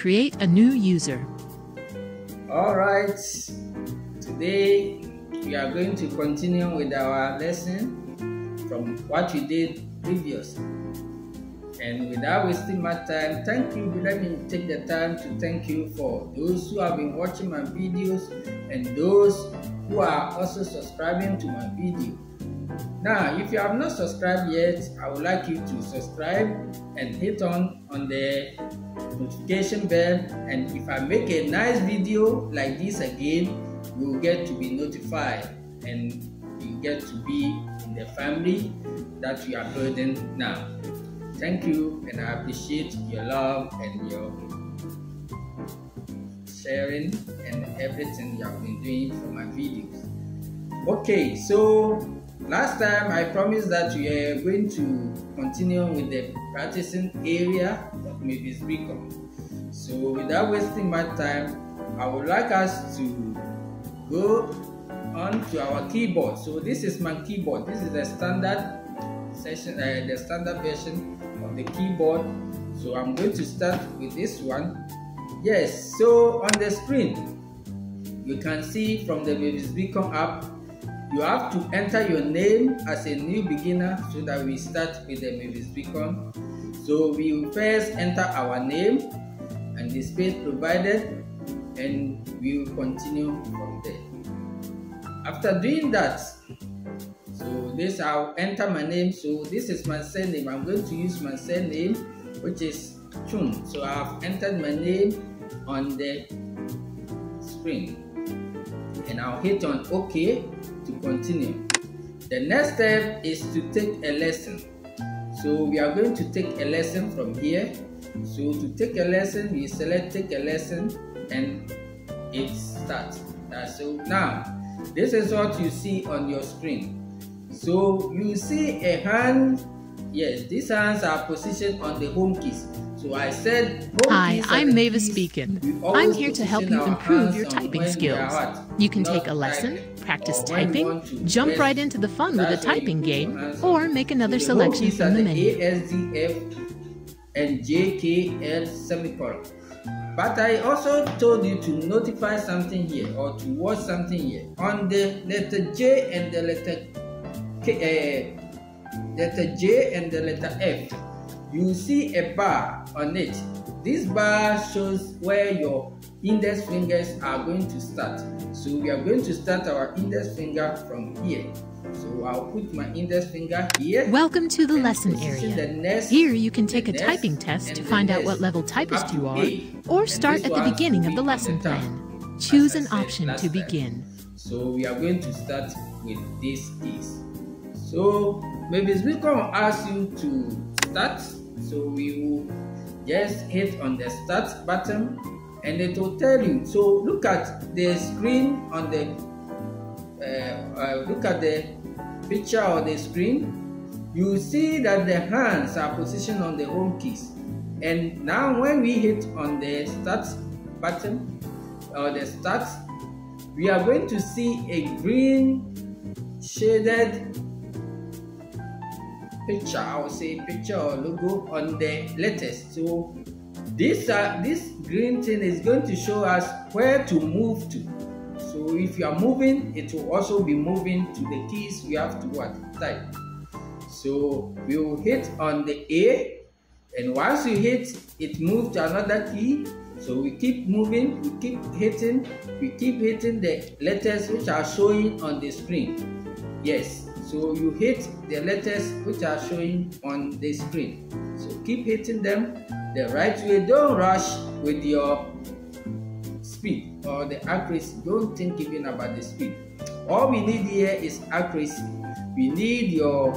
Create a new user. All right. Today we are going to continue with our lesson from what we did previously. And without wasting my time, thank you. Let me take the time to thank you for those who have been watching my videos and those who are also subscribing to my video. Now, if you have not subscribed yet, I would like you to subscribe and hit on on the notification bell. And if I make a nice video like this again, you will get to be notified and you get to be in the family that you are building now. Thank you, and I appreciate your love and your sharing and everything you have been doing for my videos. Okay, so last time I promised that we are going to continue with the practicing area of Mavis Beacon. So without wasting my time, I would like us to go on to our keyboard. So this is my keyboard. This is the standard session, uh, the standard version of the keyboard. So I'm going to start with this one. Yes, so on the screen, you can see from the Mavis Beacon app, you have to enter your name as a new beginner so that we start with the Mavis Beacon. So we will first enter our name and the space provided and we will continue from there. After doing that, so this I'll enter my name. So this is my surname. I'm going to use my surname, which is Chun. So I've entered my name on the screen, and I'll hit on OK to continue. The next step is to take a lesson. So we are going to take a lesson from here. So to take a lesson, we select take a lesson and it starts. so now this is what you see on your screen. So you see a hand, yes, these hands are positioned on the home keys. So I said, Hi, I'm Mavis Beacon. I'm here to help you improve your typing skills. You can take a lesson, practice typing, jump right into the fun with a typing game, or make another selection from the menu. ASDF and JKL semicolon. But I also told you to notify something here or to watch something here. On the letter J and the letter K, uh, letter J and the letter F, you see a bar on it. This bar shows where your index fingers are going to start. So we are going to start our index finger from here. So I'll put my index finger here. Welcome to the lesson area. The here you can take a typing test to find out what level typist you are, or start at the beginning of the lesson plan. Choose an option to begin. So we are going to start with this keys. So maybe we can ask you to start. So we will just hit on the start button and it will tell you. So look at the screen on the uh, uh, look at the picture or the screen. You see that the hands are positioned on the home keys. And now when we hit on the start button or the start, we are going to see a green shaded picture, I would say picture or logo on the letters. So this uh, this green thing is going to show us where to move to. So if you are moving, it will also be moving to the keys we have to what type. So we will hit on the A, and once you hit, it moves to another key. So we keep moving, we keep hitting, we keep hitting the letters which are showing on the screen. Yes, so you hit the letters which are showing on the screen. So keep hitting them the right way. Don't rush with your speed or the accuracy. Don't think even about the speed. All we need here is accuracy. We need your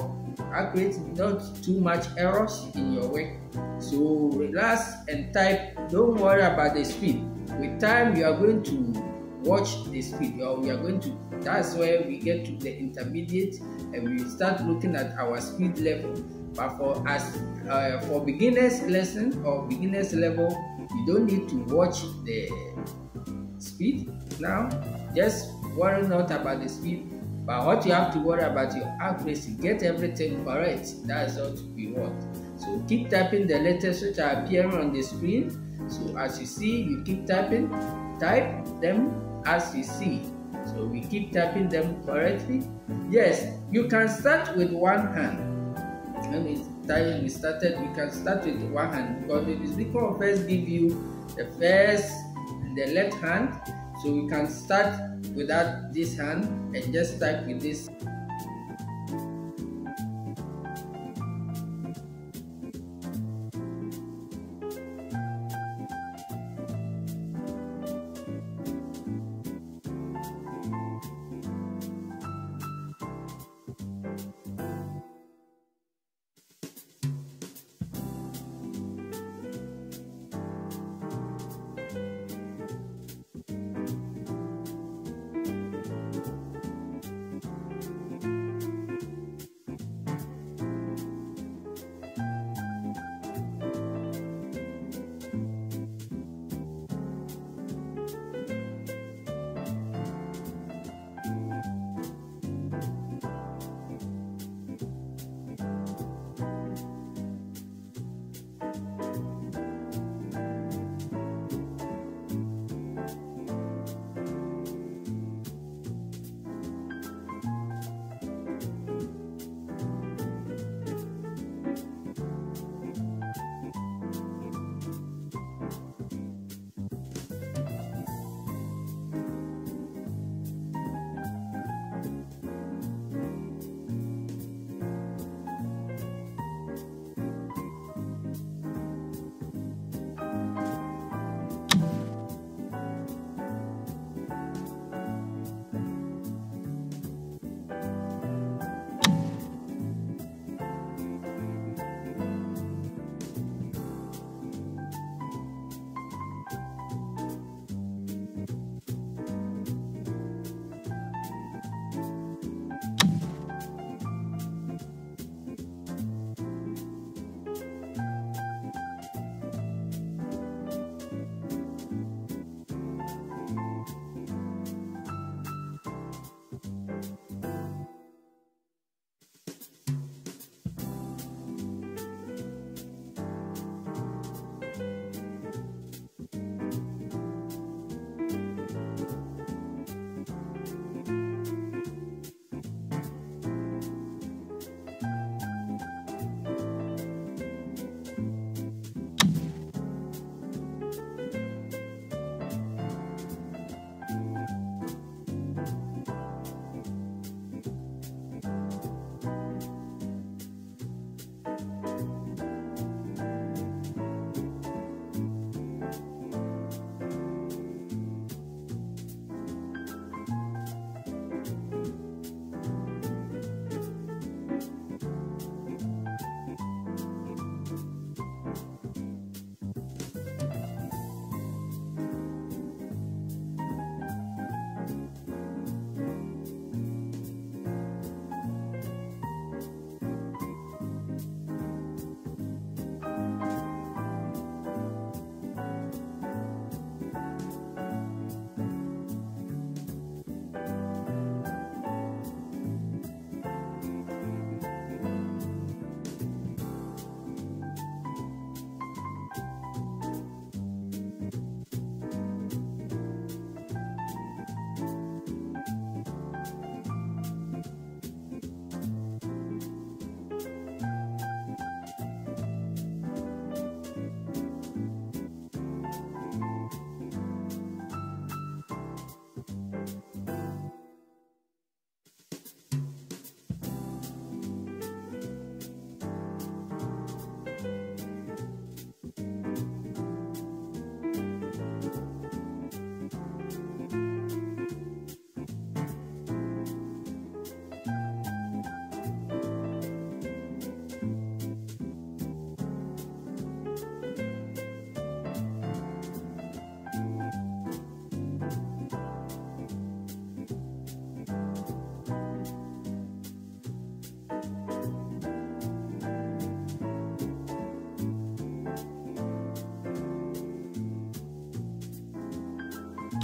accuracy, not too much errors in your work. So relax and type. Don't worry about the speed. With time, you are going to watch the speed or are going to that's where we get to the intermediate and we start looking at our speed level. But for us uh, for beginners lesson or beginners level you don't need to watch the speed now. Just worry not about the speed but what you have to worry about your accuracy get everything correct. That's what we want. So keep typing the letters which are appearing on the screen. So as you see, you keep typing, type them as you see. So we keep tapping them correctly. Yes, you can start with one hand. When we started, we started, we can start with one hand because the speaker will first give you the first the left hand. So we can start without this hand and just type with this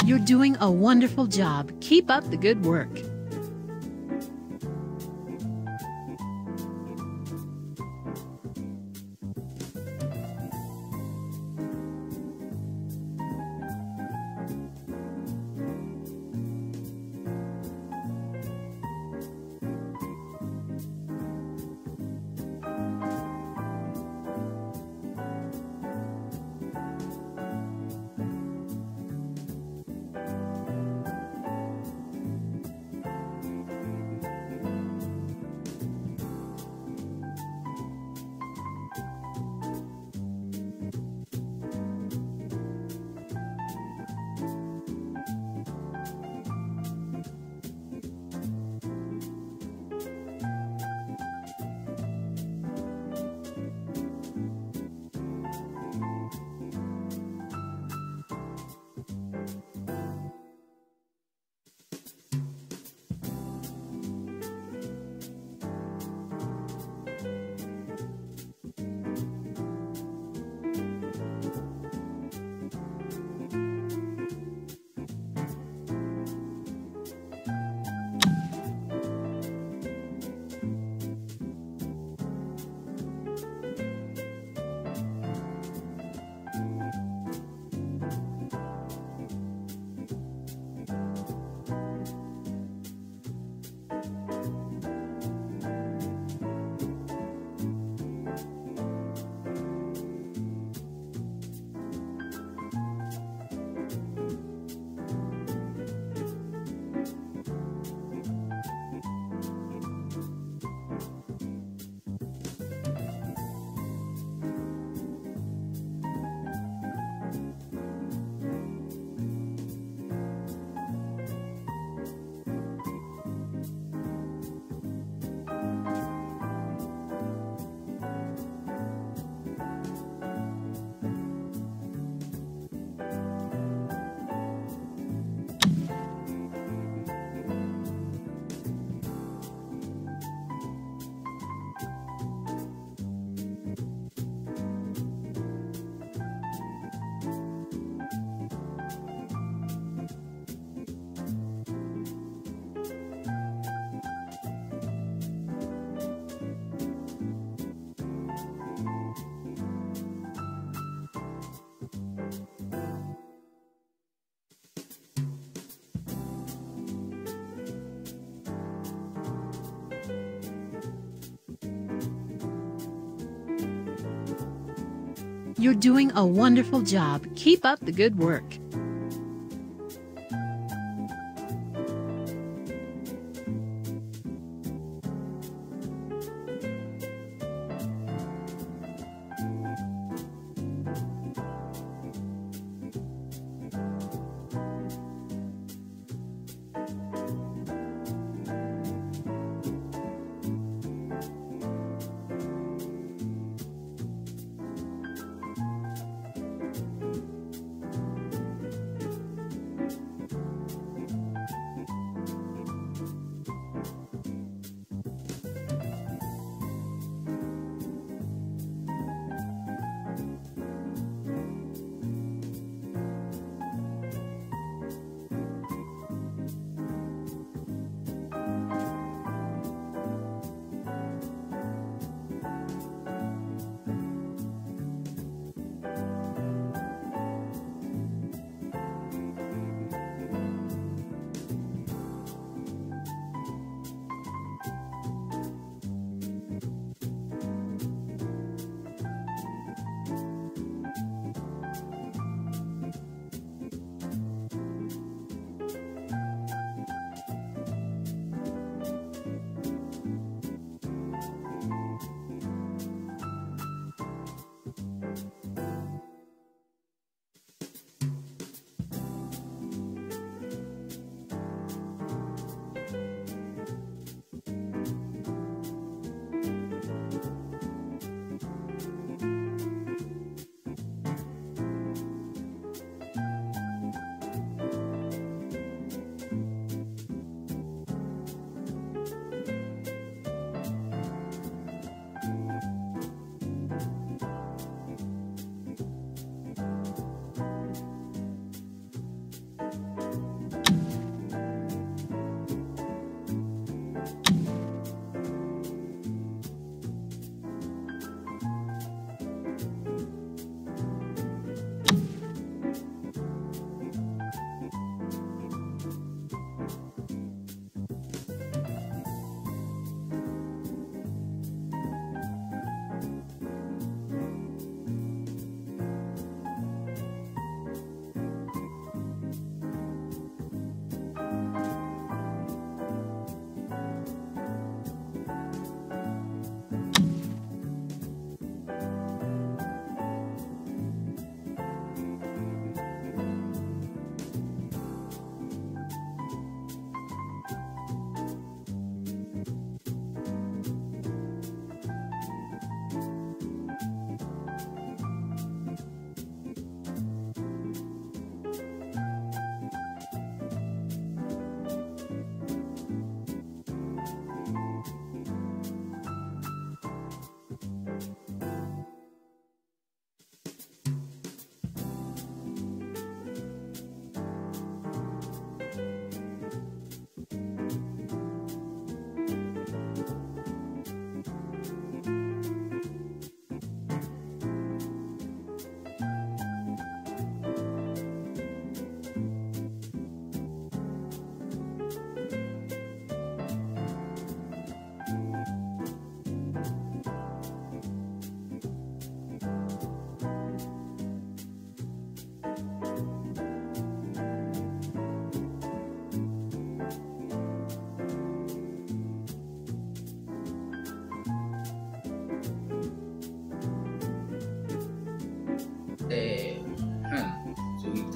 You're doing a wonderful job. Keep up the good work. You're doing a wonderful job. Keep up the good work.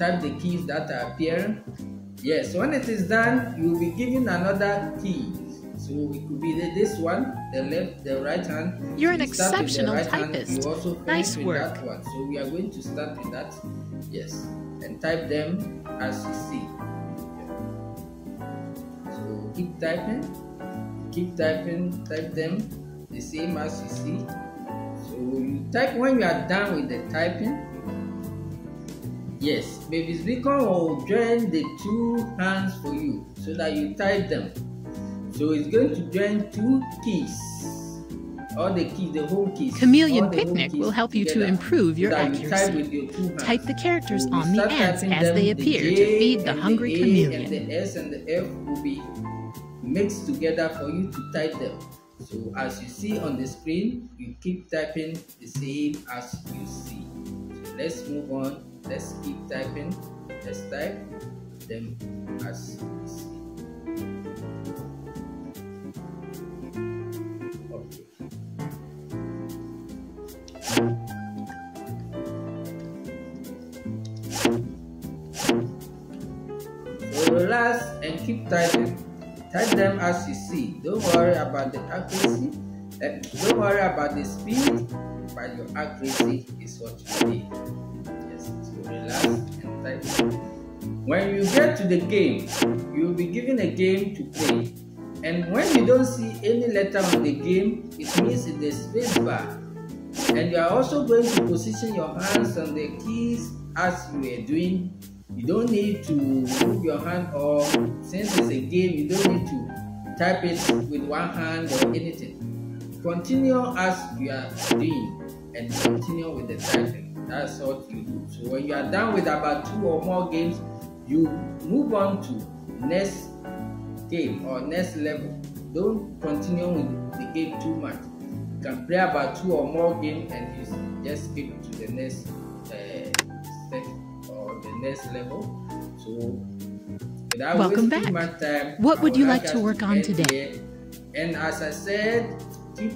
Type the keys that appear. Yes, when it is done, you will be given another key. So it could be this one, the left, the right hand. You're an exceptional right typist. Nice work. That one. So we are going to start with that. Yes, and type them as you see. So keep typing, keep typing, type them the same as you see. So you type when you are done with the typing Yes, Mavis Beacon will join the two hands for you so that you type them. So it's going to join two keys. All the keys, the home keys. Chameleon Picnic will help you to improve your accuracy. You type, type the characters on the ants as they appear the to feed the hungry the chameleon. And the S and the F will be mixed together for you to type them. So as you see on the screen, you keep typing the same as you see. So let's move on let's keep typing. Let's type them as okay. So relax and keep typing. Type them as you see. Don't worry about the accuracy. And don't worry about the speed but your accuracy is what you need relax and when you get to the game you will be given a game to play. And when you don't see any letter on the game it means it's the space bar. And you are also going to position your hands on the keys as you are doing. You don't need to move your hand or since it's a game you don't need to type it with one hand or anything. Continue as you are doing and continue with the typing that's what you do so when you are done with about two or more games you move on to next game or next level don't continue with the game too much you can play about two or more games and you just skip to the next uh, step or the next level so Welcome back. time What would you like us to work on today? here. and as i said keep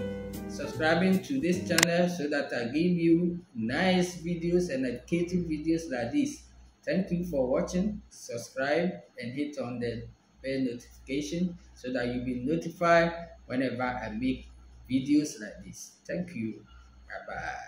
subscribing to this channel so that i give you nice videos and educative videos like this. Thank you for watching. Subscribe and hit on the bell notification so that you'll be notified whenever i make videos like this. Thank you. Bye bye